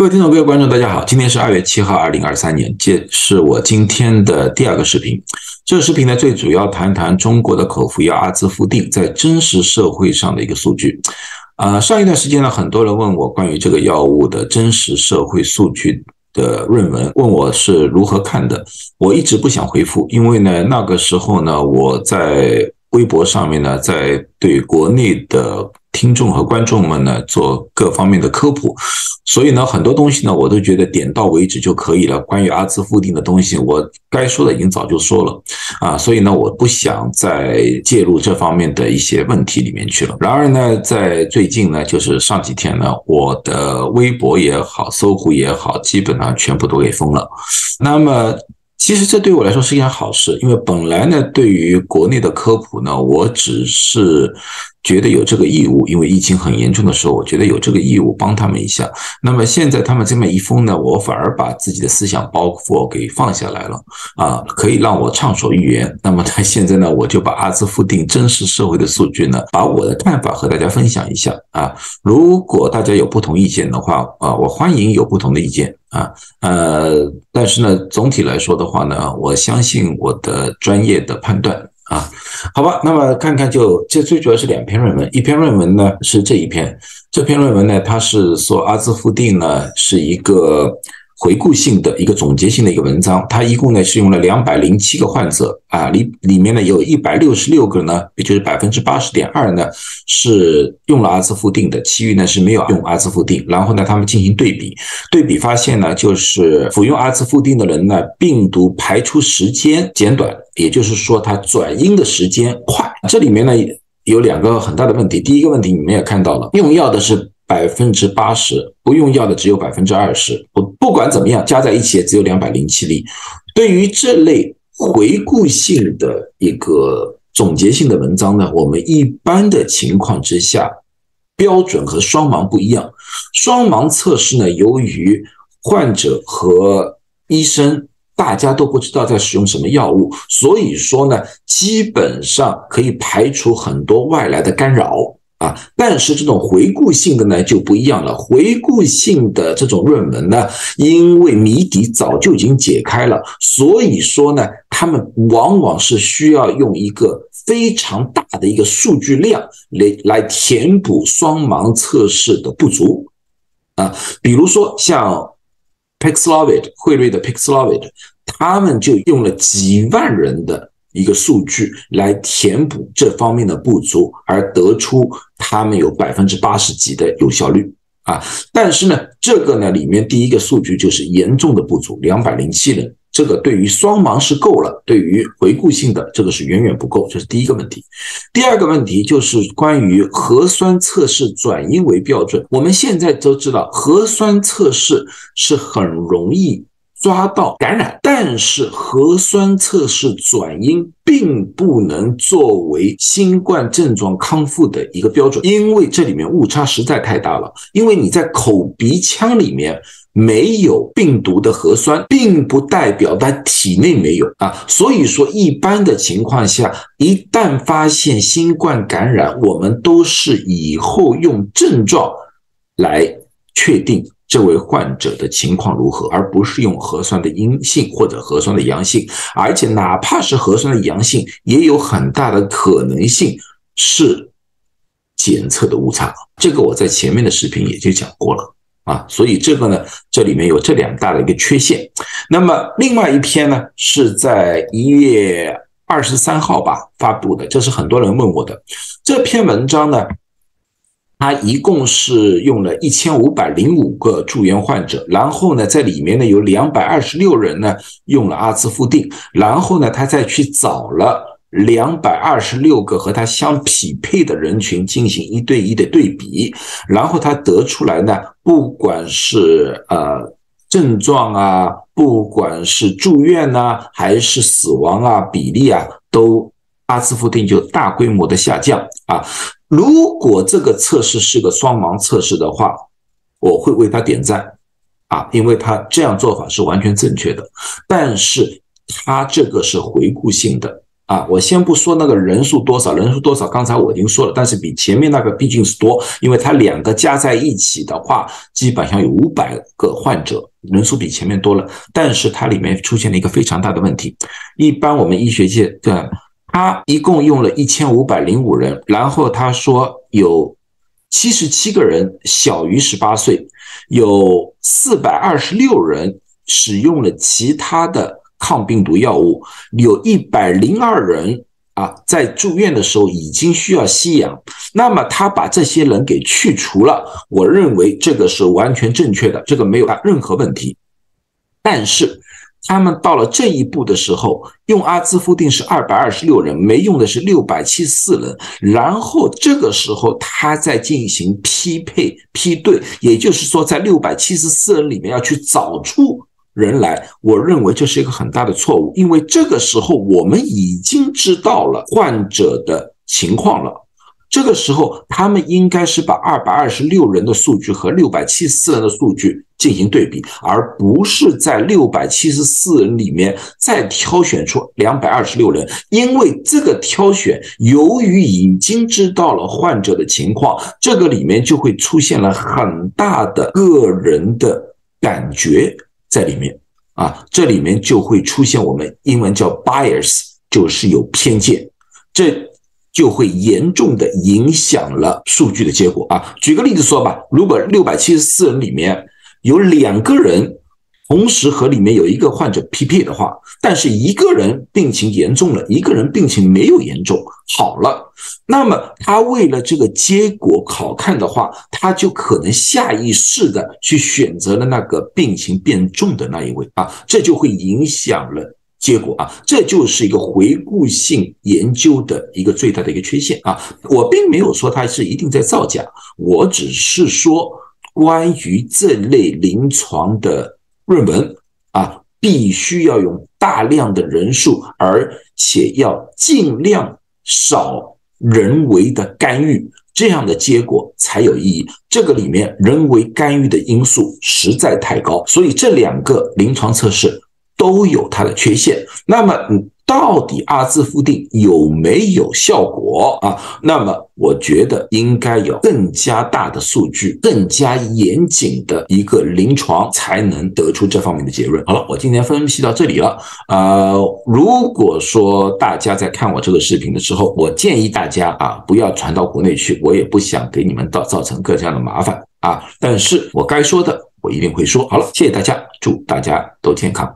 各位听众、各位观众，大家好！今天是二月七号，二零二三年，这是我今天的第二个视频。这个视频呢，最主要谈谈中国的口服药阿兹夫定在真实社会上的一个数据。呃，上一段时间呢，很多人问我关于这个药物的真实社会数据的论文，问我是如何看的。我一直不想回复，因为呢，那个时候呢，我在微博上面呢，在对国内的。听众和观众们呢，做各方面的科普，所以呢，很多东西呢，我都觉得点到为止就可以了。关于阿兹夫定的东西，我该说的已经早就说了啊，所以呢，我不想再介入这方面的一些问题里面去了。然而呢，在最近呢，就是上几天呢，我的微博也好，搜狐也好，基本上全部都给封了。那么。其实这对我来说是一件好事，因为本来呢，对于国内的科普呢，我只是觉得有这个义务，因为疫情很严重的时候，我觉得有这个义务帮他们一下。那么现在他们这么一封呢，我反而把自己的思想包袱给放下来了啊，可以让我畅所欲言。那么他现在呢，我就把阿兹夫定真实社会的数据呢，把我的看法和大家分享一下啊。如果大家有不同意见的话啊，我欢迎有不同的意见。啊，呃，但是呢，总体来说的话呢，我相信我的专业的判断啊，好吧，那么看看就这最主要是两篇论文，一篇论文呢是这一篇，这篇论文呢，它是说阿兹夫定呢是一个。回顾性的一个总结性的一个文章，它一共呢是用了两百零七个患者啊，里里面呢有一百六十六个呢，也就是百分之八十点二呢是用了阿兹夫定的，其余呢是没有用阿兹夫定。然后呢，他们进行对比，对比发现呢，就是服用阿兹夫定的人呢，病毒排出时间减短，也就是说它转阴的时间快。这里面呢有两个很大的问题，第一个问题你们也看到了，用药的是。百分之八十不用药的只有百分之二十，不不管怎么样加在一起也只有两百零七例。对于这类回顾性的一个总结性的文章呢，我们一般的情况之下，标准和双盲不一样。双盲测试呢，由于患者和医生大家都不知道在使用什么药物，所以说呢，基本上可以排除很多外来的干扰。啊，但是这种回顾性的呢就不一样了。回顾性的这种论文呢，因为谜底早就已经解开了，所以说呢，他们往往是需要用一个非常大的一个数据量来来填补双盲测试的不足。啊，比如说像 Paxlovid 汇率的 Pixlovid，他们就用了几万人的。一个数据来填补这方面的不足，而得出他们有百分之八十几的有效率啊！但是呢，这个呢里面第一个数据就是严重的不足，两百零七人，这个对于双盲是够了，对于回顾性的这个是远远不够，这是第一个问题。第二个问题就是关于核酸测试转阴为标准，我们现在都知道核酸测试是很容易。抓到感染，但是核酸测试转阴并不能作为新冠症状康复的一个标准，因为这里面误差实在太大了。因为你在口鼻腔里面没有病毒的核酸，并不代表他体内没有啊。所以说，一般的情况下，一旦发现新冠感染，我们都是以后用症状来确定。这位患者的情况如何，而不是用核酸的阴性或者核酸的阳性，而且哪怕是核酸的阳性，也有很大的可能性是检测的误差。这个我在前面的视频也就讲过了啊，所以这个呢，这里面有这两大的一个缺陷。那么另外一篇呢，是在一月二十三号吧发布的，这是很多人问我的这篇文章呢。他一共是用了一千五百零五个住院患者，然后呢，在里面呢有两百二十六人呢用了阿兹夫定，然后呢，他再去找了两百二十六个和他相匹配的人群进行一对一的对比，然后他得出来呢，不管是呃症状啊，不管是住院呐，还是死亡啊比例啊，都阿兹夫定就大规模的下降啊。如果这个测试是个双盲测试的话，我会为他点赞啊，因为他这样做法是完全正确的。但是他这个是回顾性的啊，我先不说那个人数多少，人数多少，刚才我已经说了，但是比前面那个毕竟是多，因为它两个加在一起的话，基本上有五百个患者，人数比前面多了。但是它里面出现了一个非常大的问题，一般我们医学界对，他一共用了一千五百零五人，然后他说有七十七个人小于十八岁，有四百二十六人使用了其他的。抗病毒药物有一百零二人啊，在住院的时候已经需要吸氧。那么他把这些人给去除了，我认为这个是完全正确的，这个没有任何问题。但是他们到了这一步的时候，用阿兹夫定是二百二十六人，没用的是六百七十四人。然后这个时候他在进行匹配批对，也就是说，在六百七十四人里面要去找出。人来，我认为这是一个很大的错误，因为这个时候我们已经知道了患者的情况了。这个时候，他们应该是把二百二十六人的数据和六百七十四人的数据进行对比，而不是在六百七十四人里面再挑选出两百二十六人。因为这个挑选，由于已经知道了患者的情况，这个里面就会出现了很大的个人的感觉。在里面啊，这里面就会出现我们英文叫 bias，就是有偏见，这就会严重的影响了数据的结果啊。举个例子说吧，如果六百七十四人里面有两个人。同时和里面有一个患者匹配的话，但是一个人病情严重了，一个人病情没有严重好了，那么他为了这个结果好看的话，他就可能下意识的去选择了那个病情变重的那一位啊，这就会影响了结果啊，这就是一个回顾性研究的一个最大的一个缺陷啊。我并没有说他是一定在造假，我只是说关于这类临床的。论文啊，必须要用大量的人数，而且要尽量少人为的干预，这样的结果才有意义。这个里面人为干预的因素实在太高，所以这两个临床测试都有它的缺陷。那么，嗯。到底阿兹夫定有没有效果啊？那么我觉得应该有更加大的数据、更加严谨的一个临床，才能得出这方面的结论。好了，我今天分析到这里了。呃，如果说大家在看我这个视频的时候，我建议大家啊，不要传到国内去，我也不想给你们造造成各这样的麻烦啊。但是我该说的，我一定会说。好了，谢谢大家，祝大家都健康。